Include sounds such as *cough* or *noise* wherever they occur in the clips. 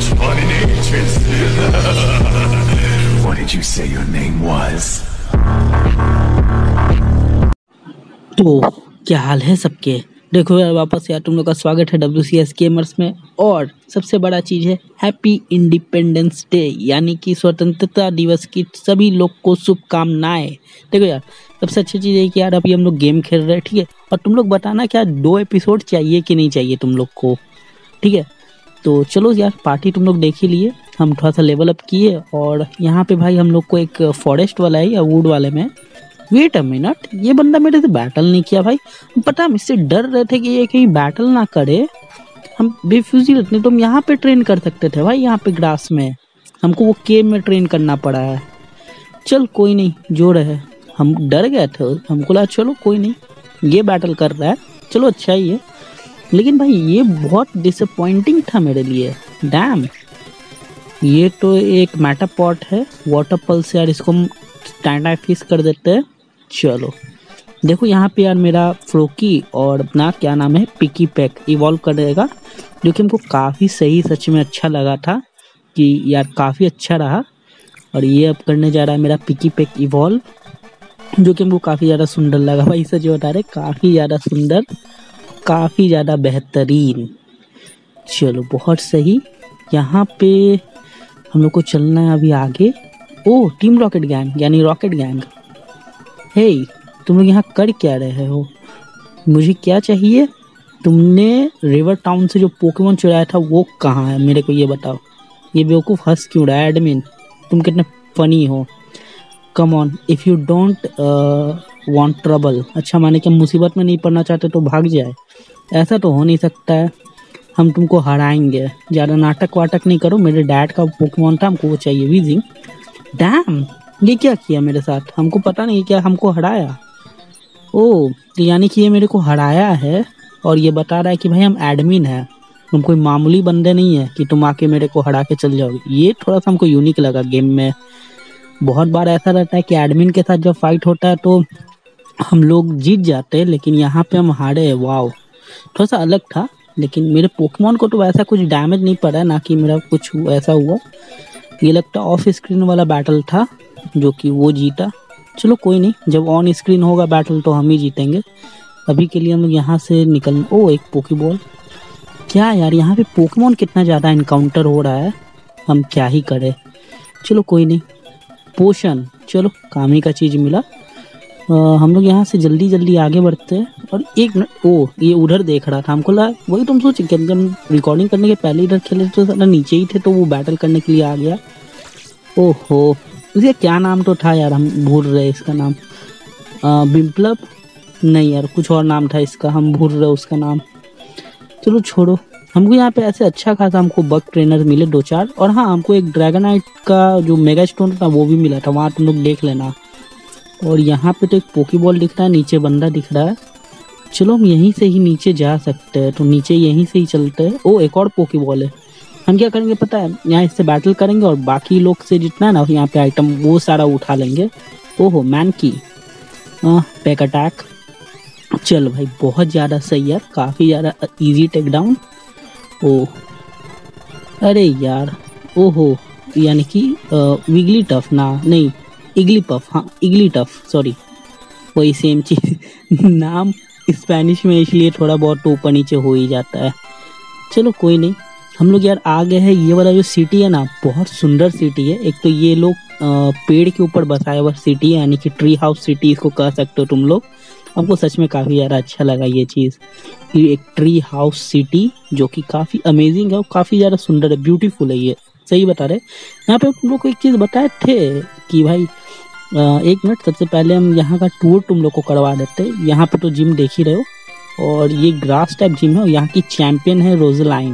much fun in ages. what did you say your name was? तो क्या हाल है सबके? देखो यार वापस यार तुम लोग का स्वागत है डब्ल्यू सी एस गेमर्स में। और सबसे बड़ा चीज़ है हैप्पी इंडिपेंडेंस डे यानी कि स्वतंत्रता दिवस की सभी लोग को शुभकामनाएँ। देखो यार सबसे अच्छी चीज़ है कि यार अभी हम लोग गेम खेल रहे हैं ठीक है? और तुम लोग बताना क्या दो एपिसोड चाहिए कि नहीं चाहिए तुम लोग को? ठीक है? तो चलो यार पार्टी तुम लोग देख ही लिए। हम थोड़ा सा लेवल अप किए और यहाँ पे भाई हम लोग को एक फॉरेस्ट वाला है, या वुड वाले में। वेट अ मिनट ये बंदा मेरे से बैटल नहीं किया भाई। पता हम इससे डर रहे थे कि ये कहीं बैटल ना करे। हम बेफ्यूजी रहते तो हम यहाँ पे ट्रेन कर सकते थे भाई, यहाँ पे ग्रास में। हमको वो केव में ट्रेन करना पड़ा है। चल कोई नहीं, जो रहे। हम डर गए थे, हमको लगा चलो कोई नहीं, ये बैटल कर रहा है। चलो अच्छा ही है। लेकिन भाई, ये बहुत डिसअपॉइंटिंग था मेरे लिए। डैम ये तो एक मेटापॉट है। वाटर पल्स यार, इसको हम स्टैंड फ़िश कर देते हैं। चलो। देखो यहाँ पे यार मेरा फ्रोकी और अपना क्या नाम है पिकी पैक इवॉल्व करेगा जो कि हमको काफ़ी सही सच में अच्छा लगा था कि यार काफ़ी अच्छा रहा। और ये अब करने जा रहा है मेरा पिकी पैक इवॉल्व जो कि हमको काफ़ी ज़्यादा सुंदर लगा। भाई सच बता रहे, काफ़ी ज़्यादा सुंदर। काफ़ी ज़्यादा बेहतरीन। चलो, बहुत सही। यहाँ पे हम लोग को चलना है अभी आगे। ओ, टीम रॉकेट गैंग, यानी रॉकेट गैंग। हे तुम लोग यहाँ कर क्या रहे हो? मुझे क्या चाहिए? तुमने रिवर टाउन से जो पोकेमोन चुराया था, वो कहाँ है? मेरे को ये बताओ। ये बेवकूफ़ हंस क्यों रहा है एडमिन तुम कितने फनी हो। Come on if you don't want trouble अच्छा माने कि मुसीबत में नहीं पड़ना चाहते तो भाग जाए। ऐसा तो हो नहीं सकता है। हम तुमको हराएँगे। ज़्यादा नाटक वाटक नहीं करो। मेरे डैड का पोकेमोन था, हमको वो चाहिए। वीजिंग डैम ये क्या किया मेरे साथ? हमको पता नहीं क्या हमको हराया? ओ तो यानी कि ये मेरे को हराया है और ये बता रहा है कि भाई हम एडमिन है। तुम कोई मामूली बंदे नहीं है कि तुम आके मेरे को हरा के चल जाओगे। ये थोड़ा सा हमको यूनिक लगा गेम में। बहुत बार ऐसा रहता है कि एडमिन के साथ जब फाइट होता है तो हम लोग जीत जाते हैं, लेकिन यहाँ पे हम हारे वाओ थोड़ा सा अलग था, लेकिन मेरे पोकेमोन को तो वैसा कुछ डैमेज नहीं पड़ा, ना कि मेरा कुछ ऐसा हुआ। ये लगता ऑफ़ स्क्रीन वाला बैटल था, जो कि वो जीता। चलो कोई नहीं, जब ऑन स्क्रीन होगा बैटल तो हम ही जीतेंगे। अभी के लिए हम यहाँ से निकल, ओ, एक पोकीबॉल क्या यार, यहाँ पे पोकेमोन कितना ज़्यादा इनकाउंटर हो रहा है? हम क्या ही करें। चलो कोई नहीं। पोशन चलो, काम ही का चीज़ मिला। हम लोग यहाँ से जल्दी जल्दी आगे बढ़ते हैं और एक मिनट, ओ, ये उधर देख रहा था हमको लगा, वही तुम सोच कि हम रिकॉर्डिंग करने के पहले इधर खेले तो सारा नीचे ही थे तो वो बैटल करने के लिए आ गया। ओहो, इसका क्या नाम तो था यार, हम भूल रहे इसका नाम। बिम्पलब? नहीं यार, कुछ और नाम था इसका, हम भूल रहे उसका नाम। चलो छोड़ो, हमको यहाँ पे ऐसे अच्छा खासा हमको बग ट्रेनर मिले दो चार, और हाँ हमको एक ड्रैगन ड्रैगनाइट का जो मेगा स्टोन था वो भी मिला था, वहाँ तुम लोग देख लेना। और यहाँ पे तो एक पोकी बॉल दिख रहा है, नीचे बंदा दिख रहा है। चलो हम यहीं से ही नीचे जा सकते हैं तो नीचे यहीं से ही चलते हैं। ओ, एक और पोकी बॉल है। हम क्या करेंगे पता है? यहाँ इससे बैटल करेंगे और बाकी लोग से जितना है ना, यहाँ पे आइटम वो सारा उठा लेंगे। ओहो मैन की पैक अटैक चल भाई, बहुत ज़्यादा सही है काफ़ी ज़्यादा इजी टेक डाउन ओ, अरे यार, ओहो, यानी कि विगली टफ ना, नहीं। इगली पफ हाँ इगली टफ सॉरी वही सेम चीज़. *laughs* नाम स्पेनिश में इसलिए थोड़ा बहुत ऊपर नीचे हो ही जाता है. चलो कोई नहीं. हम लोग यार आ गए हैं. ये वाला जो सिटी है ना, बहुत सुंदर सिटी है. एक तो ये लोग पेड़ के ऊपर बसाया हुआ सिटी है, यानी कि ट्री हाउस सिटी इसको कह सकते हो तुम लोग. हमको सच में काफ़ी ज़्यादा अच्छा लगा ये चीज़. कि एक ट्री हाउस सिटी जो कि काफ़ी अमेजिंग है और काफ़ी ज़्यादा सुंदर है. ब्यूटीफुल है ये. सही बता रहे यहाँ पे तुम लोग को एक चीज़ बताए थे कि भाई एक मिनट, सबसे पहले हम यहाँ का टूर तुम लोग को करवा देते। यहाँ पे तो जिम देख ही रहे हो। और ये ग्रास टाइप जिम है और यहाँ की चैंपियन है रोजलाइन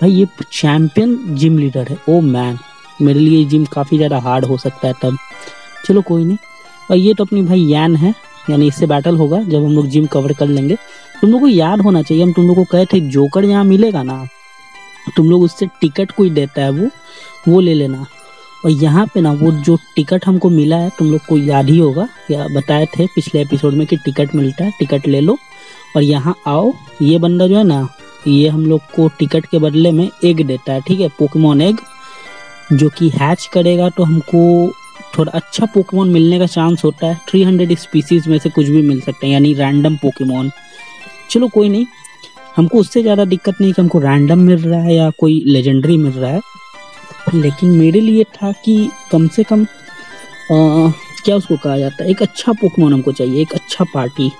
भाई, ये चैंपियन जिम लीडर है। ओ मैन मेरे लिए जिम काफ़ी ज़्यादा हार्ड हो सकता है तब। चलो, कोई नहीं। और ये तो अपनी भाई यान है। यानी इससे बैटल होगा जब हम लोग जिम कवर कर लेंगे। तुम लोग को याद होना चाहिए। हम तुम लोग को कहे थे, जोकर यहाँ मिलेगा ना? तुम लोग उससे टिकट कोई देता है वो वो ले लेना। और यहाँ पे ना, वो जो टिकट हमको मिला है, तुम लोग को याद ही होगा, या बताए थे पिछले एपिसोड में कि टिकट मिलता है, टिकट ले लो। और यहाँ आओ, ये बंदा जो है ना, ये हम लोग को टिकट के बदले में एग देता है, ठीक है? पोकेमोन एग जो कि हैच करेगा तो हमको थोड़ा अच्छा पोकेमोन मिलने का चांस होता है। 300 स्पीसीज में से कुछ भी मिल सकते हैं, यानी रैंडम पोकेमोन चलो कोई नहीं हमको उससे ज़्यादा दिक्कत नहीं कि हमको रैंडम मिल रहा है या कोई लेजेंडरी मिल रहा है। लेकिन मेरे लिए था कि कम से कम आ, क्या उसको कहा जाता है? एक अच्छा पोकेमोन हमको चाहिए एक अच्छा पार्टी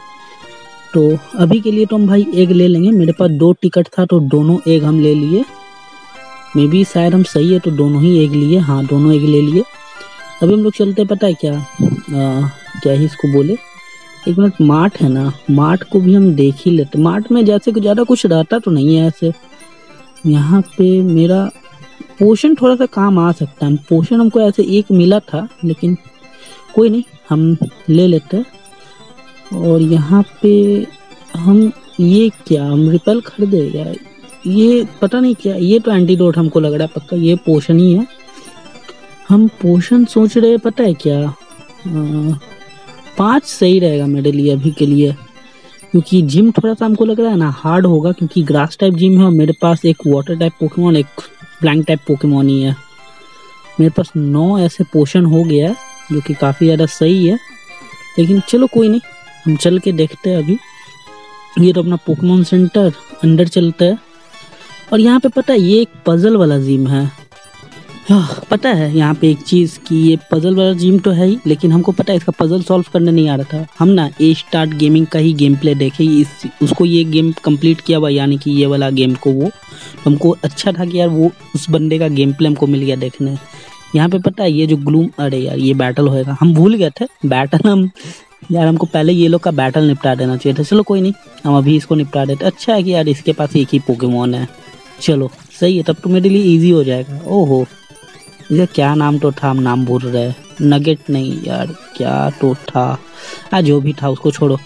तो अभी के लिए तो हम भाई एग ले लेंगे। मेरे पास दो टिकट था तो दोनों एग हम ले लिए। मे बी शायद हम सही है तो दोनों ही एग लिए। हाँ दोनों एग ले लिए। अभी हम लोग चलते पता है क्या? आ, क्या ही इसको बोले? एक मिनट मार्ट है ना मार्ट को भी हम देख ही लेते। मार्ट में जैसे कुछ ज़्यादा कुछ रहता तो नहीं है ऐसे। यहाँ पे मेरा पोषण थोड़ा सा काम आ सकता है। पोषण हमको ऐसे एक मिला था लेकिन कोई नहीं हम ले लेते और यहाँ पे हम ये क्या हम रिपेल खरीदे क्या ये पता नहीं क्या ये तो एंटीडोट हमको लग रहा है पक्का ये पोषण ही है। हम पोषण सोच रहे पता है क्या? आ, पाँच सही रहेगा मेरे लिए अभी के लिए। क्योंकि जिम थोड़ा सा हमको लग रहा है ना हार्ड होगा क्योंकि ग्रास टाइप जिम है और मेरे पास एक वाटर टाइप पोकेमोन एक ब्लैंक टाइप पोकेमोन ही है। मेरे पास नौ ऐसे पोशन हो गया है जो कि काफ़ी ज़्यादा सही है। लेकिन चलो कोई नहीं हम चल के देखते हैं अभी। ये तो अपना पोकेमोन सेंटर अंदर चलता है। और यहाँ पे पता है ये एक पजल वाला जिम हाँ, पता है, यहाँ पे एक चीज़ कि ये पजल वाला जिम तो है ही, लेकिन हमको पता है इसका पजल सॉल्व करने नहीं आ रहा था। हम ना ए स्टार्ट गेमिंग का ही गेम प्ले देखे, इस, उसको ये गेम कंप्लीट किया हुआ, यानी कि ये वाला गेम को वो तो हमको अच्छा था कि यार वो उस बंदे का गेम प्ले हमको मिल गया देखने। यहाँ पे पता है, ये जो ग्लूम अरे यार, ये बैटल होएगा। हम भूल गए थे बैटल हम, यार हमको पहले ये लोग का बैटल निपटा देना चाहिए था। चलो कोई नहीं, हम अभी इसको निपटा देते अच्छा है कि यार इसके पास एक ही पोकेमोन है। चलो, सही है, तब तो मेरे लिए इजी हो जाएगा। ओहो। इसका क्या नाम तो था हम नाम भूल रहे नगेट नहीं यार, क्या तो था आ, जो भी था उसको छोड़ो।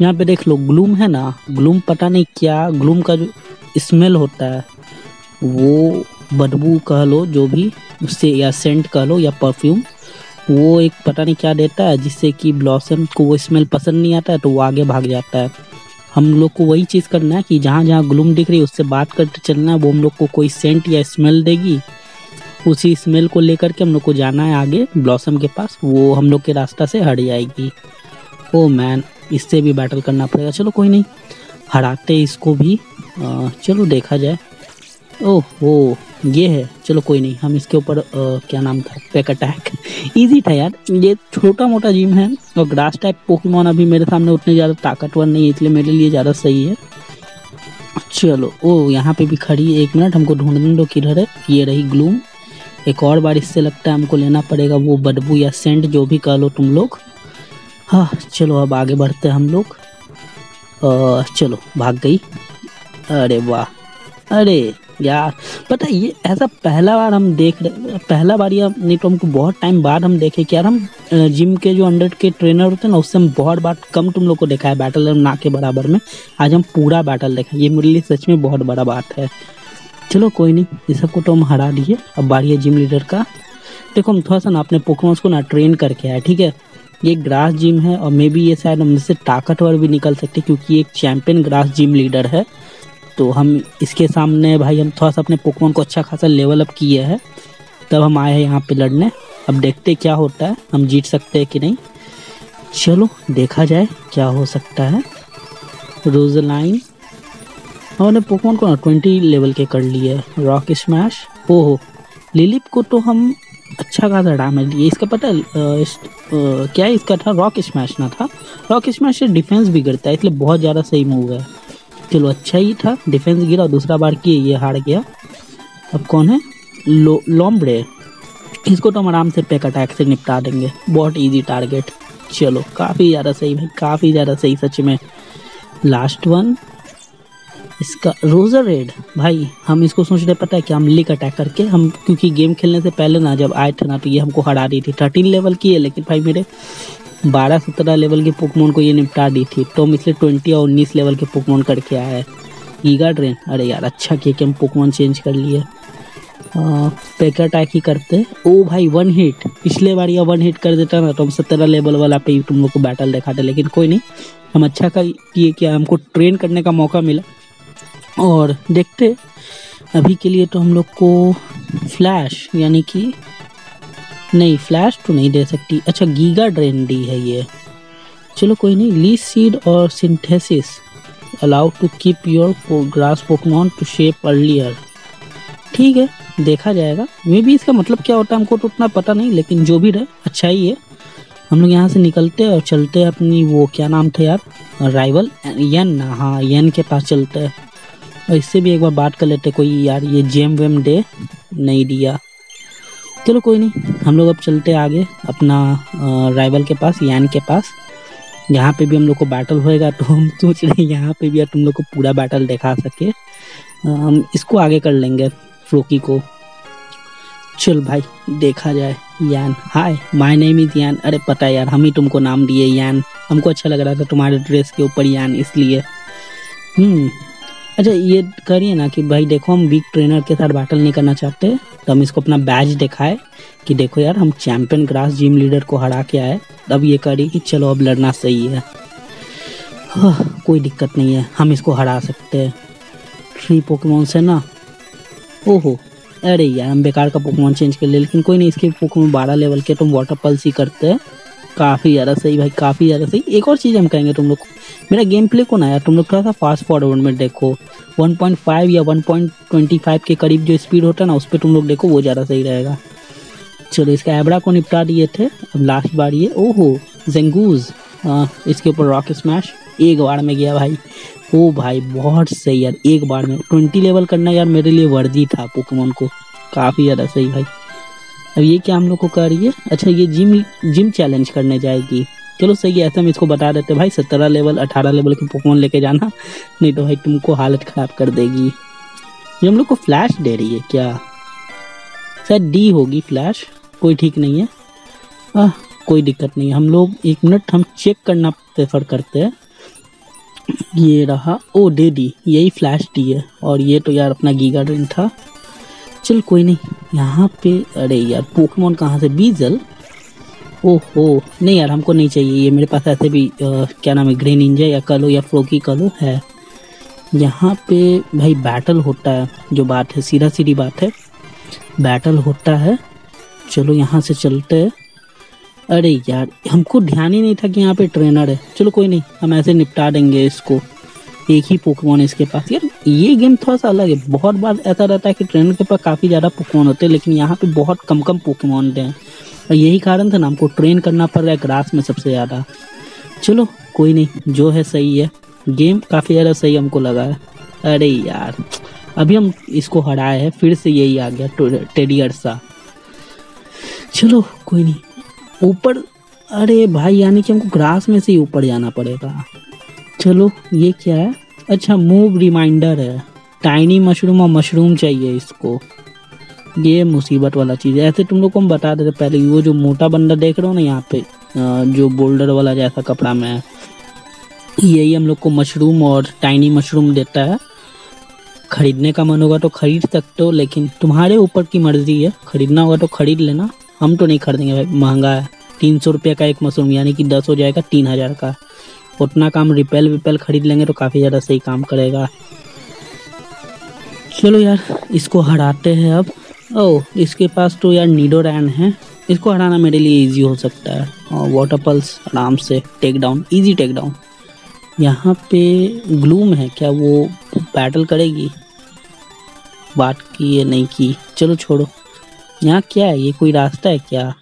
यहाँ पे देख लो, ग्लूम है ना? ग्लूम पता नहीं क्या, ग्लूम का जो स्मेल होता है, वो बदबू कह लो, जो भी उससे या सेंट कह लो या परफ्यूम वो एक पता नहीं क्या देता है, जिससे कि ब्लॉसम को वो स्मेल पसंद नहीं आता है तो वो आगे भाग जाता है। हम लोग को वही चीज़ करना है कि जहाँ जहाँ ग्लूम दिख रही है, उससे बात करते चलना है, वो हम लोग को कोई सेंट या स्मेल देगी उसी स्मेल को लेकर के हम लोग को जाना है आगे ब्लॉसम के पास। वो हम लोग के रास्ता से हट जाएगी। ओ मैन इससे भी बैटल करना पड़ेगा। चलो कोई नहीं हराते इसको भी। आ, चलो देखा जाए। ओह ओ ये है। चलो कोई नहीं हम इसके ऊपर क्या नाम था? पैक अटैक इजी था यार। ये छोटा मोटा जिम है और ग्रास टाइप पोकेमोन अभी मेरे सामने उतने ज़्यादा ताकतवर नहीं है इसलिए मेरे लिए ज़्यादा सही है। चलो ओ यहाँ पे भी खड़ी है। एक मिनट हमको ढूँढने दो किधर है। ये रही ग्लूम एक और बार इससे लगता है हमको लेना पड़ेगा वो बदबू या सेंट जो भी कह लो तुम लोग। हाँ चलो अब आगे बढ़ते हैं हम लोग। चलो, भाग गई। अरे वाह। अरे यार, पता ये ऐसा पहला बार हम देख रहे पहला बार या नहीं तो हमको बहुत टाइम बाद हम देखे कि यार हम जिम के जो अंडर के ट्रेनर होते हैं ना, उससे हम बहुत बार कम तुम लोग को देखा है, बैटल ना के बराबर में। आज हम पूरा बैटल देखा, ये मेरे लिए सच में बहुत बड़ा बात है। चलो कोई नहीं, ये सबको तो हम हरा दिए। अब बारी है जिम लीडर का। देखो, हम थोड़ा सा ना अपने पोकेमोन्स को ना ट्रेन करके आए, ठीक है? ये ग्रास जिम है और मे बी ये शायद हमसे ताकतवर भी निकल सकते क्योंकि एक चैम्पियन ग्रास जिम लीडर है। तो हम इसके सामने भाई, हम थोड़ा सा अपने पोकेमोन को अच्छा खासा लेवल अप किए हैं। तब हम आए हैं यहाँ पे लड़ने। अब देखते क्या होता है, हम जीत सकते हैं कि नहीं। चलो, देखा जाए क्या हो सकता है। रोजलाइन हमने पोकेमोन को ना ट्वेंटी लेवल के कर लिए रॉक स्मैश ओहो लिलिप को तो हम अच्छा खासा डैमेज दिए इसका पता है इस, आ, क्या इसका था रॉक स्मैश ना था। रॉक स्मैश से डिफेंस भी गिरता है इसलिए बहुत ज़्यादा सही मूव है। चलो अच्छा ही था डिफेंस गिरा दूसरा बार किए ये हार गया। अब कौन है? लो लॉम्बड़े इसको तो हम आराम से पैक अटैक से निपटा देंगे। बहुत इजी टारगेट चलो काफ़ी ज़्यादा सही भाई काफ़ी ज़्यादा सही सच में। लास्ट वन इसका रोज़र रेड। भाई, हम इसको सोच रहे पता है कि हम लिक अटैक करके हम, क्योंकि गेम खेलने से पहले ना जब आए थे ना तो ये हमको हरा दी थी। थर्टीन लेवल की है, लेकिन भाई मेरे बारह सत्रह लेवल के पोकमोन को ये निपटा दी थी। तो हम इसलिए ट्वेंटी और उन्नीस लेवल के पोकमोन करके आए हैं। गीगा ट्रेन अरे यार अच्छा किया कि हम पोकमोन चेंज कर लिए। पैक अटैक ही करते ओ भाई वन हिट पिछले बार या वन हिट कर देता ना तो हम सत्रह लेवल वाला पे तुम लोग को बैटल दिखाते, लेकिन कोई नहीं। हम अच्छा का किए कि हमको ट्रेन करने का मौका मिला। और देखते, अभी के लिए तो हम लोग को फ्लैश यानी कि नहीं फ्लैश तो नहीं दे सकती। अच्छा गीगा ड्रेन डी है ये। चलो, कोई नहीं लीज सीड और synthesis allow to keep your grass Pokémon to shape earlier ठीक है, देखा जाएगा। मे भी इसका मतलब क्या होता है, हमको तो उतना पता नहीं, लेकिन जो भी रहे अच्छा ही है। हम लोग यहाँ से निकलते हैं और चलते हैं अपनी वो, क्या नाम था यार? राइवल यन हाँ यन के पास चलते हैं। और इससे भी एक बार बात कर लेते कोई यार, ये जेम वेम डे नहीं दिया। चलो कोई नहीं, हम लोग अब चलते आगे, अपना राइवल के पास यान के पास। यहाँ पे भी हम लोग को बैटल होएगा तो हम सोच रहे हैं, यहाँ पे भी यार तुम लोग को पूरा बैटल दिखा सके। हम इसको आगे कर लेंगे फ्लोकी को। चल भाई, देखा जाए यान हाय माय नेम इज़ यान अरे पता यार, हम ही तुमको नाम दिए यान हमको अच्छा लग रहा था तुम्हारे ड्रेस के ऊपर यान इसलिए। हम्म। अच्छा ये करिए ना कि भाई देखो हम वीक ट्रेनर के साथ बैटल नहीं करना चाहते। तो हम इसको अपना बैच दिखाए कि देखो यार हम चैंपियन ग्रास जिम लीडर को हरा के आए। तब ये करिए कि चलो अब लड़ना सही है। हाँ, कोई दिक्कत नहीं है हम इसको हरा सकते हैं। थ्री पोकेमोन से ना? ओहो अरे यार हम बेकार का पोकेमोन चेंज कर ले लेकिन कोई नहीं इसके पोकेमोन बारह लेवल के तुम वाटर पल्स ही करते हैं। काफ़ी ज़्यादा सही भाई, काफ़ी ज़्यादा सही। एक और चीज़ हम कहेंगे तुम लोग। मेरा गेम प्ले को ना यार तुम लोग थोड़ा सा फास्ट फॉरवर्ड में देखो। 1.5 या 1.25 के करीब जो स्पीड होता है ना, उस पर तुम लोग देखो, वो ज़्यादा सही रहेगा। चलो, इसका एबरा को निपटा दिए थे। अब लास्ट बार ये, ओहो जेंगूज इसके ऊपर रॉक स्मैश एक बार में गया भाई। ओ भाई, बहुत सही यार। एक बार में ट्वेंटी लेवल करना यार मेरे लिए वर्दी था पोकेमोन को। काफ़ी ज़्यादा सही भाई। अब ये क्या हम लोग को कर रही है? अच्छा ये जिम जिम चैलेंज करने जाएगी। चलो सही है ऐसा हम इसको बता देते भाई सत्रह लेवल अठारह लेवल के पोकेमोन लेके जाना नहीं तो भाई तुमको हालत ख़राब कर देगी। ये हम लोग को फ्लैश दे रही है क्या? शायद डी होगी फ्लैश कोई ठीक नहीं है। आ, कोई दिक्कत नहीं है। हम लोग एक मिनट हम चेक करना प्रेफर करते हैं। ये रहा ओ दे दी। यही फ्लैश डी है। और ये तो यार अपना गीगा ड्रिन था। चल कोई नहीं। यहाँ पे अरे यार पोकेमोन कहाँ से? बीजल ओहो नहीं यार हमको नहीं चाहिए ये। मेरे पास ऐसे भी आ, क्या नाम है ग्रीन इंजा या कलो या फ्लोकी कलो है यहाँ पे भाई बैटल होता है जो बात है सीधा सीधी बात है। बैटल होता है। चलो यहाँ से चलते हैं। अरे यार हमको ध्यान ही नहीं था कि यहाँ पे ट्रेनर है। चलो कोई नहीं हम ऐसे निपटा देंगे इसको। एक ही पोकेमोन इसके पास। यार, ये गेम थोड़ा सा अलग है। बहुत बार ऐसा रहता है कि ट्रेनर के पास काफ़ी ज़्यादा पोकेमोन होते हैं, लेकिन यहाँ पे बहुत कम कम पोकेमोन हैं। और यही कारण था ना, हमको ट्रेन करना पड़ रहा है ग्रास में सबसे ज़्यादा। चलो, कोई नहीं, जो है सही है। गेम काफ़ी ज़्यादा सही हमको लगा है। अरे यार, अभी हम इसको हराए हैं, फिर से यही आ गया टेडी अरसा चलो, कोई नहीं। ऊपर, अरे भाई, यानी कि हमको ग्रास में से ही ऊपर जाना पड़ेगा। चलो, ये क्या है? अच्छा मूव रिमाइंडर है। टाइनी मशरूम और मशरूम चाहिए इसको। ये मुसीबत वाला चीज़ है। ऐसे तुम लोग को हम बता देते पहले वो जो मोटा बंदा देख रहे हो ना यहाँ पे जो बोल्डर वाला जैसा कपड़ा में है, यही हम लोग को मशरूम और टाइनी मशरूम देता है। खरीदने का मन होगा तो खरीद सकते हो, लेकिन तुम्हारे ऊपर की मर्ज़ी है। खरीदना होगा तो खरीद लेना। हम तो नहीं खरीदेंगे भाई, महँगा है। तीन सौ रुपये का एक मशरूम यानी कि दस हो जाएगा तीन हज़ार का। उतना काम रिपेल विपेल खरीद लेंगे तो काफ़ी ज़्यादा सही काम करेगा। चलो यार, इसको हराते हैं अब। ओ इसके पास तो यार नीडो रैन है। इसको हराना मेरे लिए इजी हो सकता है। और वाटर पल्स आराम से take down easy take down यहाँ पे ग्लूम है क्या? वो बैटल करेगी? बात की या नहीं की? चलो छोड़ो। यहाँ क्या है? ये कोई रास्ता है क्या?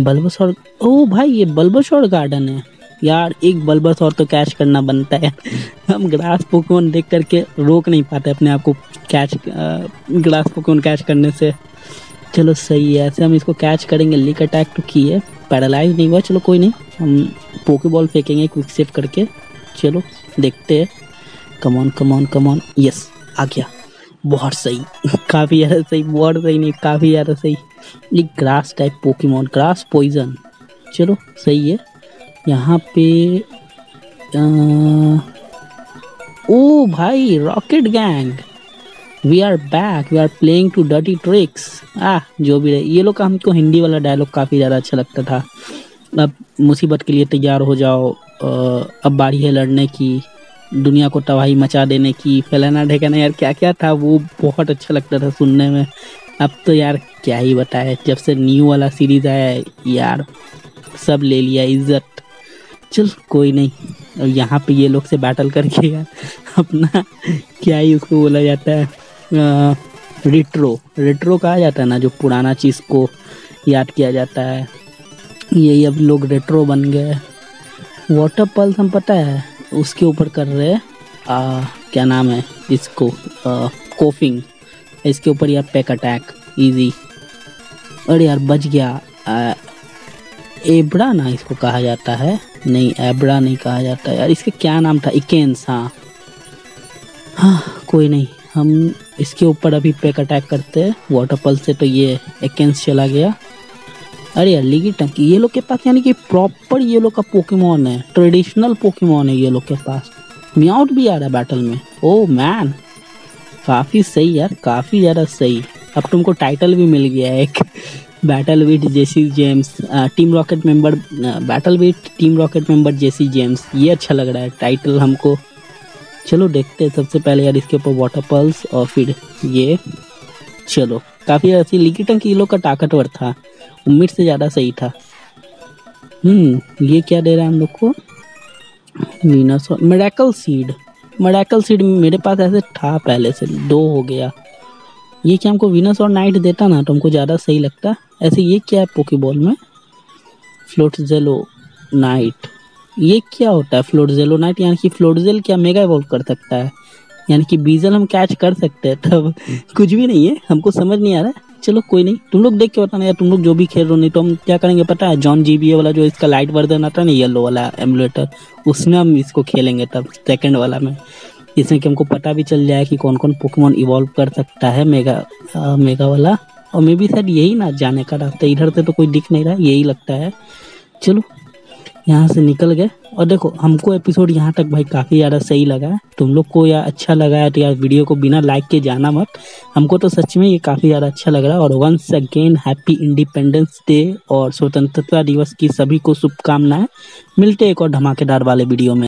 बल्बस और ओ भाई, ये बल्बस और गार्डन है। यार, एक बल्बस और तो कैच करना बनता है। हम ग्रास पोकोन देख करके रोक नहीं पाते अपने आप को कैच ग्रास पोकोन कैच करने से। चलो सही है, ऐसे हम इसको कैच करेंगे लिक अटैक तो की है पैरालाइज नहीं हुआ, चलो कोई नहीं। हम पोके बॉल फेंकेंगे क्विक सेव करके। चलो, देखते हैं। Come on come on come on yes आ गया। बहुत सही। काफ़ी ज़्यादा सही, बहुत सही नहीं, काफ़ी ज़्यादा सही। ये grass type Pokémon grass poison चलो, सही है। यहाँ पे आ, ओ भाई rocket gang we are back we are playing too dirty tricks आ जो भी रहे ये लोग का हमको हिंदी वाला डायलॉग काफ़ी ज़्यादा अच्छा लगता था। अब मुसीबत के लिए तैयार हो जाओ अब बारी है लड़ने की दुनिया को तबाही मचा देने की। फैलाना ढेकाना यार क्या क्या था वो बहुत अच्छा लगता था सुनने में। अब तो यार क्या ही बताए जब से न्यू वाला सीरीज़ आया है यार सब ले लिया इज़्ज़त। चल कोई नहीं। अब यहाँ पे ये लोग से बैटल करके यार अपना क्या ही उसको बोला जाता है आ, रिट्रो रिट्रो कहा जाता है ना जो पुराना चीज़ को याद किया जाता है। यही अब लोग रेट्रो बन गए। वाटर पल्स हम पता है उसके ऊपर कर रहे हैं क्या नाम है इसको आ, कोफिंग इसके ऊपर यार पैक अटैक इजी अरे यार बच गया। आ, एब्रा ना इसको कहा जाता है। नहीं, एब्रा नहीं कहा जाता यार। इसका क्या नाम था? इकेंस हाँ हाँ कोई नहीं। हम इसके ऊपर अभी पैक अटैक करते हैं। वाटर पल्स से तो ये एकेंस चला गया। अरे अली की टंकी। ये लोग के पास यानी कि प्रॉपर ये लोग का पोकेमोन है। ट्रेडिशनल पोकेमोन है ये लोग के पास। म्याउट भी आ रहा है बैटल में। ओ मैन काफ़ी सही यार, काफ़ी ज़्यादा सही। अब तुमको टाइटल भी मिल गया है एक। Battle with Jessie James team rocket member battle with team rocket member Jessie James ये अच्छा लग रहा है टाइटल हमको। चलो देखते हैं, सबसे पहले यार इसके ऊपर वाटर पल्स और फिर ये। चलो, काफ़ी ऐसी लीकी टंक लोग का ताकतवर था, उम्मीद से ज़्यादा सही था। हम्म ये क्या दे रहा है हम लोग को? वीनस मेडाकल सीड मेडाकल सीड मेरे पास ऐसे था पहले से, दो हो गया। ये क्या हमको वीनस और नाइट देता ना तो हमको ज़्यादा सही लगता। ऐसे ये क्या है पोकेबॉल में? फ्लोट जेलो नाइट ये क्या होता है फ्लोट जेलो नाइट यानी कि फ्लोट जेल क्या मेगा इवॉल्व कर सकता है? यानी कि बीजल हम कैच कर सकते हैं, तब *laughs* कुछ भी नहीं है, हमको समझ नहीं आ रहा है। चलो कोई नहीं, तुम लोग देख के बताना यार, तुम लोग जो भी खेल रहे हो, नहीं तो हम क्या करेंगे पता है? जॉन जी वाला जो इसका लाइट वर्जन आता है ना येलो वाला एमुलेटर उसमें हम इसको खेलेंगे तब सेकंड वाला में। इसमें कि हमको पता भी चल जाए कि कौन कौन पोकेमोन इवॉल्व कर सकता है मेगा आ, मेगा वाला। और मे भी शायद यही ना जाने का रास्ता। इधर से तो कोई दिख नहीं रहा यही लगता है। चलो यहाँ से निकल गए। और देखो हमको एपिसोड यहाँ तक भाई काफ़ी ज़्यादा सही लगा। है तुम लोग को या अच्छा लगा है तो यार वीडियो को बिना लाइक के जाना मत। हमको तो सच में ये काफ़ी ज़्यादा अच्छा लग रहा है। और once again happy independence day और स्वतंत्रता दिवस की सभी को शुभकामनाएँ। मिलते एक और धमाकेदार वाले वीडियो में।